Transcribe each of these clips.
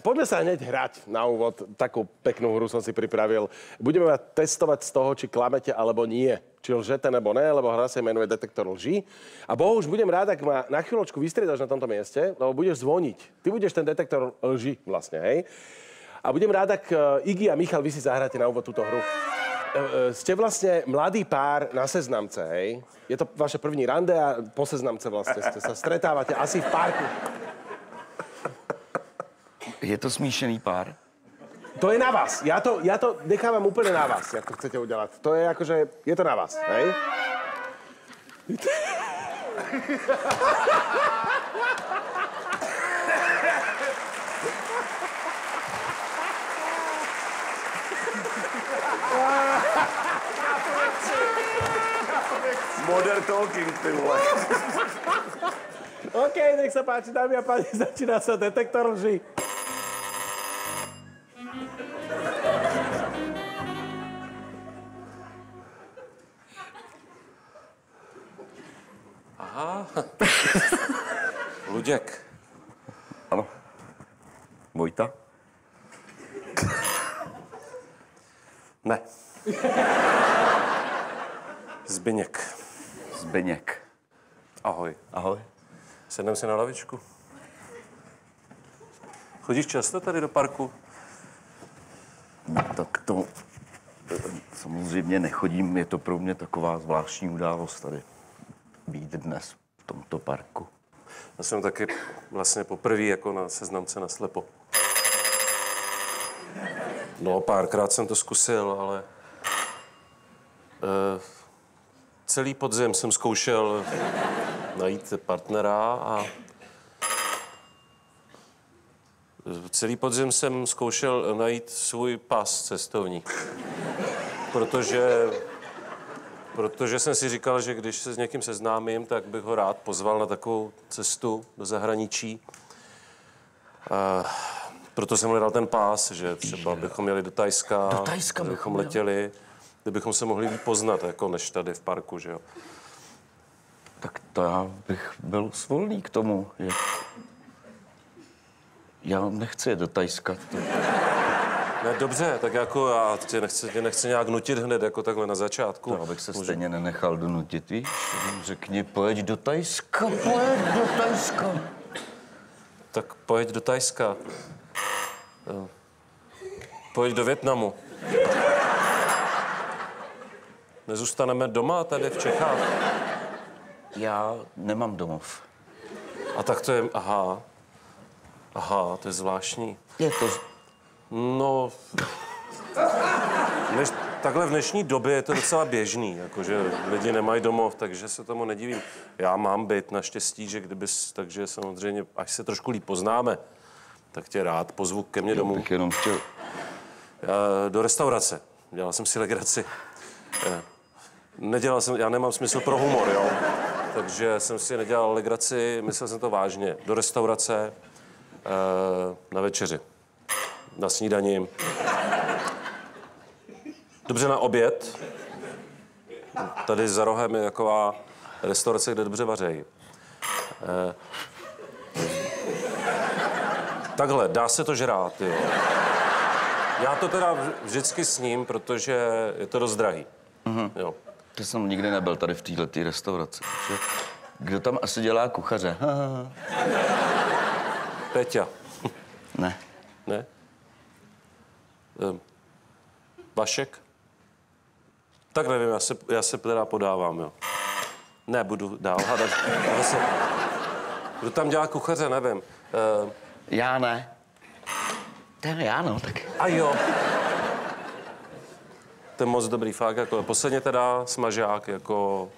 Poďme sa hneď hrať na úvod. Takú peknú hru som si pripravil. Budeme testovať z toho, či klamete alebo nie. Či lžete nebo ne, lebo hra sa menuje Detektor lží. A Bohu už budem rád, ak ma na chvíľočku vystriedaš na tomto mieste, lebo budeš zvoniť. Ty budeš ten detektor lží vlastne, hej? A budem rád, ak e, Iggy a Michal, vy si zahráte na úvod túto hru. E, e, ste vlastne mladý pár na seznamce, hej? Je to vaše první rande a po seznamce vlastne ste sa stretávate asi v parku. Je to smíšený pár? To je na vás. Ja to, ja to nechávam úplne na vás, jak to chcete udelať. To je akože, je to na vás, hej? Modern talking, ty vole. OK, nech sa páči, dámy a páni, začína sa detektor lži. Luděk. Ano. Vojta? Ne. Zbyněk. Zbeněk. Ahoj. Ahoj. Sednem si na lavičku. Chodíš často tady do parku? Tak to samozřejmě nechodím, je to pro mě taková zvláštní událost tady být dnes v tomto parku. Já jsem taky vlastně poprvé jako na seznamce na slepo. No, párkrát jsem to zkusil, ale uh, celý podzim jsem zkoušel najít partnera a celý podzim jsem zkoušel najít svůj pas cestovní. Protože, protože jsem si říkal, že když se s někým seznámím, tak bych ho rád pozval na takovou cestu do zahraničí. A proto jsem hledal ten pás, že třeba bychom jeli do Tajska, Do Thajska bychom letěli, kdybychom se mohli poznat, jako než tady v parku, že jo. Tak to já bych byl svolný k tomu. Je... Já nechci jet do Tajska. To... Ne, dobře, tak jako já tě nechci, tě nechci nějak nutit hned, jako takhle na začátku. To abych se stejně nenechal donutit, víš? Řekni, pojď do Tajska, pojď do Tajska. Tak pojď do Tajska. Pojď do Větnamu. Nezůstaneme doma tady v Čechách. Já nemám domov. A tak to je, aha. Aha, to je zvláštní. Je to... No, než, takhle v dnešní době je to docela běžný, jakože lidi nemají domov, takže se tomu nedivím. Já mám byt naštěstí, že kdybys, takže samozřejmě, až se trošku líp poznáme, tak tě rád pozvu ke mně domů. Bych jenom chtěl... Já, do restaurace. Dělal jsem si legraci. Eh, Nedělal jsem, já nemám smysl pro humor, jo. Takže jsem si nedělal legraci, myslel jsem to vážně. Do restaurace, eh, na večeři, na snídani. Dobře na oběd. Tady za rohem je taková restaurace, kde dobře vařejí. Eh, Takhle, dá se to žrát, jo. Já to teda vž- vždycky sním, protože je to dost drahý. Mm-hmm. Jo. To jsem nikdy nebyl tady v této restauraci. Kdo tam asi dělá kuchaře? Ha, ha, ha. Peťa, Ne. ne? Ehm, Vašek? Tak nevím, já se, já se teda podávám, jo. Ne, budu dál hadat. Se... Kdo tam dělá kuchaře, nevím. Ehm, Já ne. Ten já no, tak a jo. To je moc dobrý fakt, jako posledně teda smažák, jako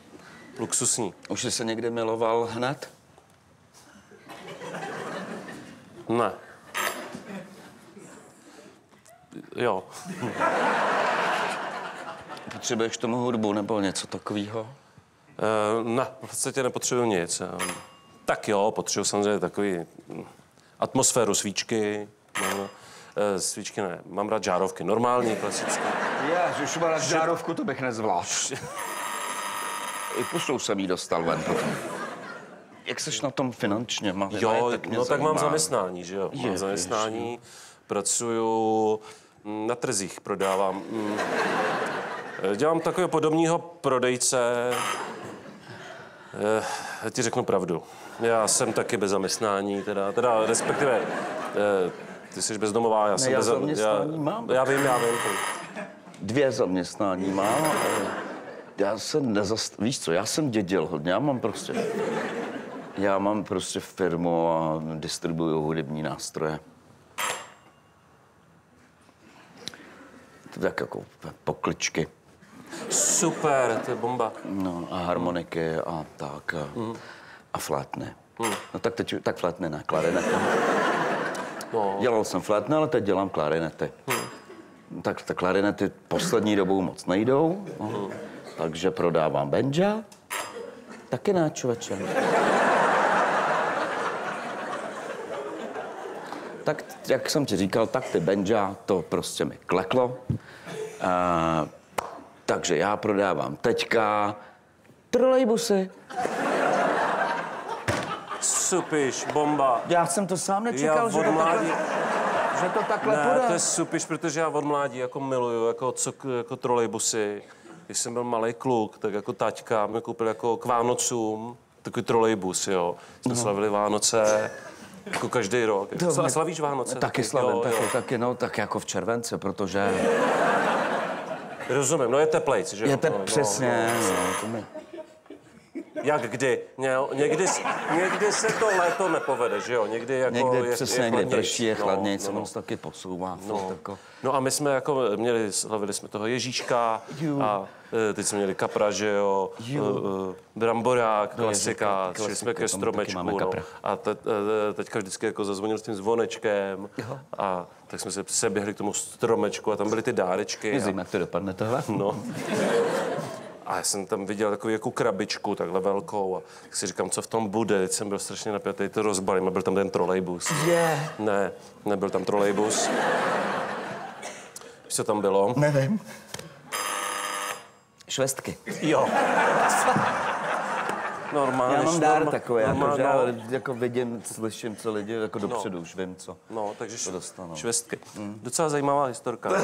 luxusní. už jsi se někde miloval hned? Ne. Jo. Potřebuješ tomu hudbu nebo něco takového? E, ne, v podstatě nepotřebuji nic. E, tak jo, potřebuji samozřejmě takový hm, atmosféru svíčky. No, e, svíčky ne, mám rád žárovky, normální, klasické. Já, že už má žárovku, to bych nezvládl. I puštou jsem jí dostal ven potom. jak seš na tom finančně? Má, Jo, no tak mám zaměstnání, že jo? Mám Je, zaměstnání, pracuju mm, na trzích, prodávám. mm, eh, Dělám takového podobního prodejce. Eh, Já ti řeknu pravdu. Já jsem taky bez zaměstnání, teda, teda respektive, eh, ty jsi bezdomová, já jsem já bez zam- zaměstnání já, mám. Já vím, já vím. Dvě zaměstnání mám. Já jsem nezast... Víš co, já jsem dědil hodně, já mám prostě... Já mám prostě firmu a distribuju hudební nástroje. Tak jako pokličky. Super, to je bomba. No, a harmoniky a tak. A, a flétny. No tak teď, tak flétny ne, klarinety. No. Dělal jsem flétny, ale teď dělám klarinety. Tak ty klarinety poslední dobou moc nejdou, no. takže prodávám benja. Taky ne, Tak, jak jsem ti říkal, tak ty benja, to prostě mi kleklo. A, takže já prodávám teďka trolejbusy. Supiš, bomba. Já jsem to sám Já nečekal, že od to, takhle, že to takhle Ne, půjde. to je supiš, protože já od mládí jako miluju, jako, co, jako trolejbusy. Když jsem byl malý kluk, tak jako taťka mi koupil jako k Vánocům takový trolejbus, jo. Jsme no. slavili Vánoce jako každý rok. To slavíš Vánoce? Taky slavím, jo, taky, jo. taky, no, tak jako v července, protože Rozumím, no je teplejc, že je to no, no, přesně, no, to mi... Jak kdy? Ně, někdy, někdy se to léto nepovede, že jo? Někdy jako Někdy je, přesně, je někdy prší, je chladnější, no, no, no, se taky posouvá. No. Jako. no a my jsme jako měli, slavili jsme toho Ježíška Ju. a e, teď jsme měli kapra, že jo, Ju. e, e, bramborák, klasika, klasika, šli jsme ke stromečku, no. A te, teďka vždycky jako zazvonil s tím zvonečkem a tak jsme se seběhli k tomu stromečku a tam byly ty dárečky. A, Jezdím, jak to dopadne tohle. no. A já jsem tam viděl takovou jako krabičku, takhle velkou. A tak si říkám, co v tom bude. Teď jsem byl strašně napjatý, to rozbalím a byl tam ten trolejbus. Je, Ne, nebyl tam trolejbus. Víš, co tam bylo? nevím. Švestky. Jo. Normálně. Já mám dár takový, jako, normálně, že no, já jako vidím, slyším, co lidi jako dopředu, už vím, co. no, takže š- dostanu. švestky. Docela zajímavá historka.